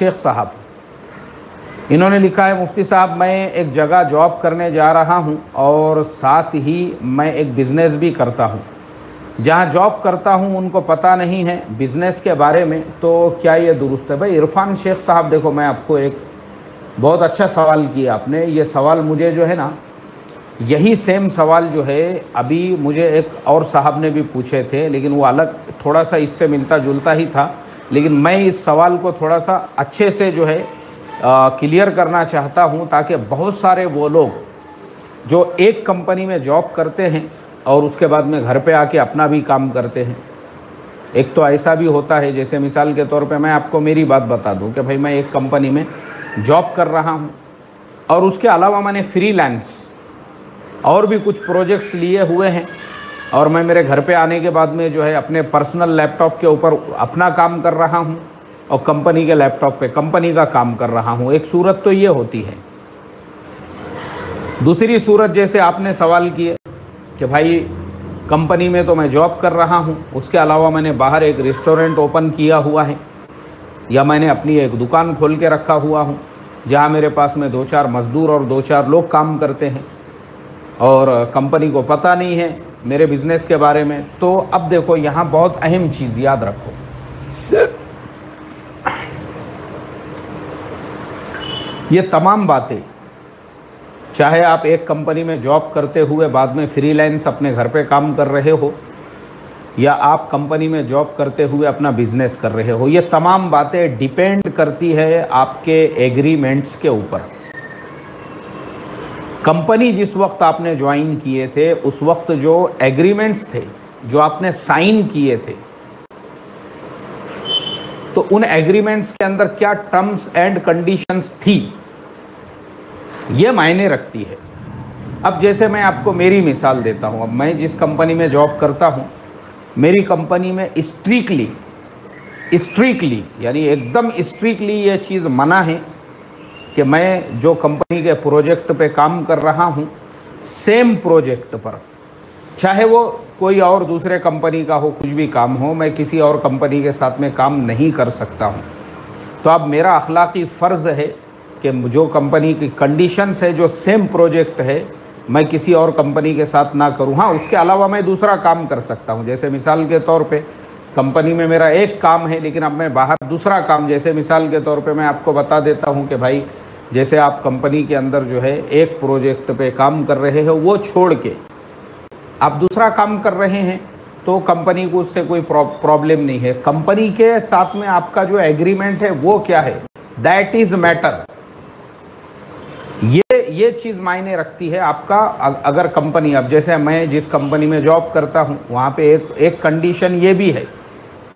शेख साहब। इन्होंने लिखा है, मुफ्ती साहब, मैं एक जगह जॉब करने जा रहा हूँ और साथ ही मैं एक बिज़नेस भी करता हूँ। जहाँ जॉब करता हूँ, उनको पता नहीं है बिज़नेस के बारे में तो क्या ये दुरुस्त है? भाई, इरफान शेख साहब, देखो, मैं आपको एक बहुत अच्छा सवाल किया आपने। ये सवाल मुझे जो है ना, यही सेम सवाल जो है, अभी मुझे एक और साहब ने भी पूछे थे, लेकिन वो अलग, थोड़ा सा इससे मिलता जुलता ही था। लेकिन मैं इस सवाल को थोड़ा सा अच्छे से जो है क्लियर करना चाहता हूँ ताकि बहुत सारे वो लोग जो एक कंपनी में जॉब करते हैं और उसके बाद में घर पे आके अपना भी काम करते हैं। एक तो ऐसा भी होता है, जैसे मिसाल के तौर पे मैं आपको मेरी बात बता दूँ कि भाई मैं एक कंपनी में जॉब कर रहा हूँ और उसके अलावा मैंने फ्रीलांस और भी कुछ प्रोजेक्ट्स लिए हुए हैं। और मैं मेरे घर पे आने के बाद में जो है अपने पर्सनल लैपटॉप के ऊपर अपना काम कर रहा हूँ और कंपनी के लैपटॉप पे कंपनी का काम कर रहा हूँ। एक सूरत तो ये होती है। दूसरी सूरत जैसे आपने सवाल किए कि भाई कंपनी में तो मैं जॉब कर रहा हूँ, उसके अलावा मैंने बाहर एक रेस्टोरेंट ओपन किया हुआ है, या मैंने अपनी एक दुकान खोल के रखा हुआ हूँ, जहाँ मेरे पास में दो चार मज़दूर और दो चार लोग काम करते हैं, और कंपनी को पता नहीं है मेरे बिज़नेस के बारे में तो अब देखो, यहाँ बहुत अहम चीज़ याद रखो। ये तमाम बातें, चाहे आप एक कंपनी में जॉब करते हुए बाद में फ्रीलांस अपने घर पे काम कर रहे हो, या आप कंपनी में जॉब करते हुए अपना बिज़नेस कर रहे हो, ये तमाम बातें डिपेंड करती है आपके एग्रीमेंट्स के ऊपर। कंपनी जिस वक्त आपने ज्वाइन किए थे, उस वक्त जो एग्रीमेंट्स थे, जो आपने साइन किए थे तो उन एग्रीमेंट्स के अंदर क्या टर्म्स एंड कंडीशंस थी? ये मायने रखती है। अब जैसे मैं आपको मेरी मिसाल देता हूँ, अब मैं जिस कंपनी में जॉब करता हूँ, मेरी कंपनी में स्ट्रिक्टली स्ट्रिक्टली यानी एकदम स्ट्रिक्टली ये चीज़ मना है। कि मैं जो कंपनी के प्रोजेक्ट पे काम कर रहा हूँ सेम प्रोजेक्ट पर। चाहे वो कोई और दूसरे कंपनी का हो, कुछ भी काम हो, मैं किसी और कंपनी के साथ में काम नहीं कर सकता हूँ। तो अब मेरा अखलाकी फ़र्ज़ है कि जो कंपनी की कंडीशंस है, जो सेम प्रोजेक्ट है, मैं किसी और कंपनी के साथ ना करूँ। हाँ उसके अलावा मैं दूसरा काम कर सकता हूँ। जैसे मिसाल के तौर पे कंपनी में मेरा एक काम है, लेकिन अब मैं बाहर दूसरा काम, जैसे मिसाल के तौर पे मैं आपको बता देता हूँ कि भाई, जैसे आप कंपनी के अंदर जो है, एक प्रोजेक्ट पे काम कर रहे हो, वो छोड़ के आप दूसरा काम कर रहे हैं तो कंपनी को उससे कोई प्रॉब्लम नहीं है। कंपनी के साथ में आपका जो एग्रीमेंट है, वो क्या है? दैट इज़ मैटर ये ये चीज़ मायने रखती है आपका अगर कंपनी, अब जैसे मैं जिस कंपनी में जॉब करता हूँ, वहाँ पे एक एक कंडीशन ये भी है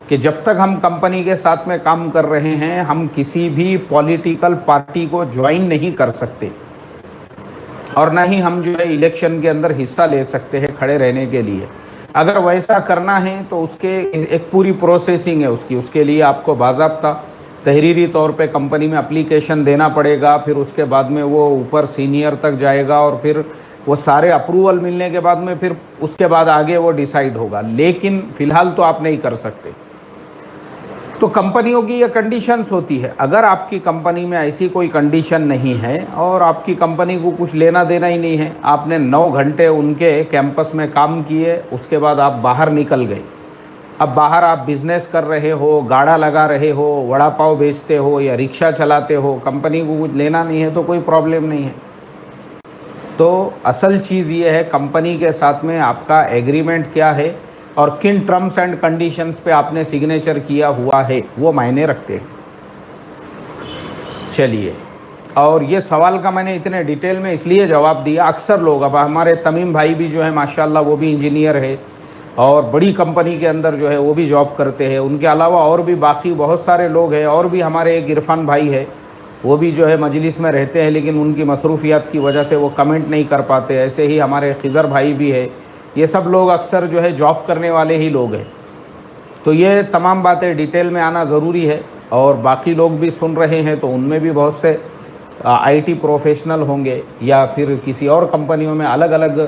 कि जब तक हम कंपनी के साथ में काम कर रहे हैं, हम किसी भी पॉलिटिकल पार्टी को ज्वाइन नहीं कर सकते। और ना ही हम जो है इलेक्शन के अंदर हिस्सा ले सकते हैं खड़े रहने के लिए। अगर वैसा करना है तो उसके एक पूरी प्रोसेसिंग है उसकी। उसके लिए आपको बाजाबता, तहरीरी तौर पे कंपनी में अप्लीकेशन देना पड़ेगा, फिर उसके बाद में वो ऊपर सीनियर तक जाएगा और फिर वो सारे अप्रूवल मिलने के बाद में फिर उसके बाद आगे वो डिसाइड होगा। लेकिन फ़िलहाल तो आप नहीं कर सकते। तो कंपनियों की ये कंडीशंस होती है। अगर आपकी कंपनी में ऐसी कोई कंडीशन नहीं है और आपकी कंपनी को कुछ लेना देना ही नहीं है, आपने नौ घंटे उनके कैंपस में काम किए, उसके बाद आप बाहर निकल गए। अब बाहर आप बिज़नेस कर रहे हो, गाड़ा लगा रहे हो वड़ा पाव बेचते हो या रिक्शा चलाते हो, कंपनी को कुछ लेना नहीं है तो कोई प्रॉब्लम नहीं है। तो असल चीज़ ये है, कंपनी के साथ में आपका एग्रीमेंट क्या है? और किन टर्म्स एंड कंडीशंस पे आपने सिग्नेचर किया हुआ है, वो मायने रखते हैं। चलिए, और ये सवाल का मैंने इतने डिटेल में इसलिए जवाब दिया, अक्सर लोग, अब हमारे तमीम भाई भी जो है, माशाल्लाह, वो भी इंजीनियर है, और बड़ी कंपनी के अंदर जो है, वो भी जॉब करते हैं। उनके अलावा और भी बाकी बहुत सारे लोग हैं, और भी हमारे एक इरफान भाई है, वो भी जो है मजलिस में रहते हैं, लेकिन उनकी मसरूफियात की वजह से वो कमेंट नहीं कर पाते। ऐसे ही हमारे खिज़र भाई भी है ये सब लोग अक्सर जो है जॉब करने वाले ही लोग हैं। तो ये तमाम बातें डिटेल में आना ज़रूरी है और बाकी लोग भी सुन रहे हैं तो उनमें भी बहुत से आईटी प्रोफेशनल होंगे या फिर किसी और कंपनियों में अलग अलग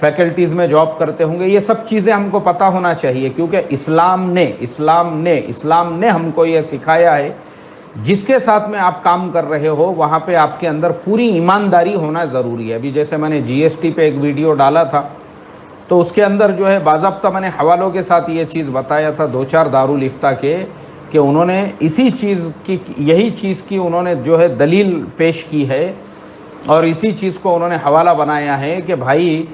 फैकल्टीज़ में जॉब करते होंगे। ये सब चीज़ें हमको पता होना चाहिए क्योंकि इस्लाम ने इस्लाम ने इस्लाम ने हमको ये सिखाया है। जिसके साथ में आप काम कर रहे हो, वहाँ पे आपके अंदर पूरी ईमानदारी होना ज़रूरी है। अभी जैसे मैंने जीएसटी पे एक वीडियो डाला था तो उसके अंदर जो है बाजाबता मैंने हवालों के साथ ये चीज़ बताया था, दो चार दारुल इफ्ता के, कि उन्होंने इसी चीज़ की, यही चीज़ की उन्होंने जो है दलील पेश की है और इसी चीज़ को उन्होंने हवाला बनाया है कि भाई,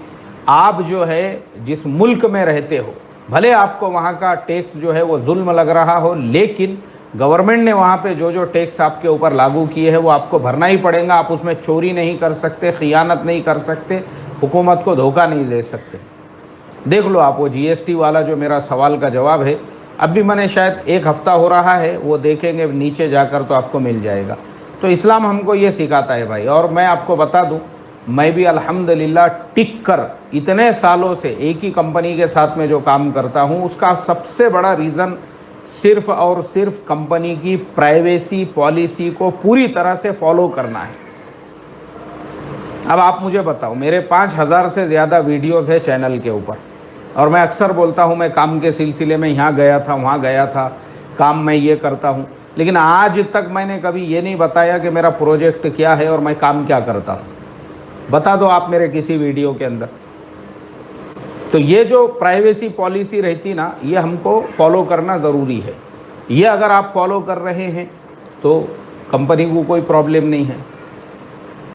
आप जो है जिस मुल्क में रहते हो, भले आपको वहाँ का टैक्स जो है वो जुल्म लग रहा हो, लेकिन गवर्नमेंट ने वहाँ पे जो जो टैक्स आपके ऊपर लागू किए हैं, वो आपको भरना ही पड़ेगा, आप उसमें चोरी नहीं कर सकते, ख़ियानत नहीं कर सकते, हुकूमत को धोखा नहीं दे सकते। देख लो आप, वो जीएसटी वाला जो मेरा सवाल का जवाब है, अब भी मैंने शायद एक हफ़्ता हो रहा है, वो देखेंगे, नीचे जाकर तो आपको मिल जाएगा। तो इस्लाम हमको ये सिखाता है भाई, और मैं आपको बता दूँ, मैं भी अल्हम्दुलिल्लाह टिक कर इतने सालों से एक ही कंपनी के साथ में जो काम करता हूँ, उसका सबसे बड़ा रीज़न सिर्फ़ और सिर्फ़ कंपनी की प्राइवेसी पॉलिसी को पूरी तरह से फॉलो करना है। अब आप मुझे बताओ, मेरे पाँच हज़ार से ज़्यादा वीडियोस है चैनल के ऊपर। और मैं अक्सर बोलता हूँ, मैं काम के सिलसिले में यहाँ गया था, वहाँ गया था, काम मैं ये करता हूँ। लेकिन आज तक मैंने कभी ये नहीं बताया कि मेरा प्रोजेक्ट क्या है और मैं काम क्या करता हूँ। बता दो आप मेरे किसी वीडियो के अंदर। तो ये जो प्राइवेसी पॉलिसी रहती ना, ये हमको फॉलो करना ज़रूरी है। ये अगर आप फॉलो कर रहे हैं तो कंपनी को कोई प्रॉब्लम नहीं है।